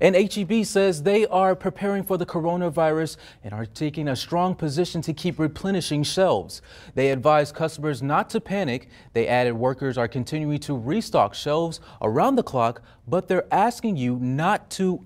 And HEB says they are preparing for the coronavirus and are taking a strong position to keep replenishing shelves. They advise customers not to panic. They added workers are continuing to restock shelves around the clock, but they're asking you not to